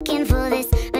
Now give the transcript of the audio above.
looking for this.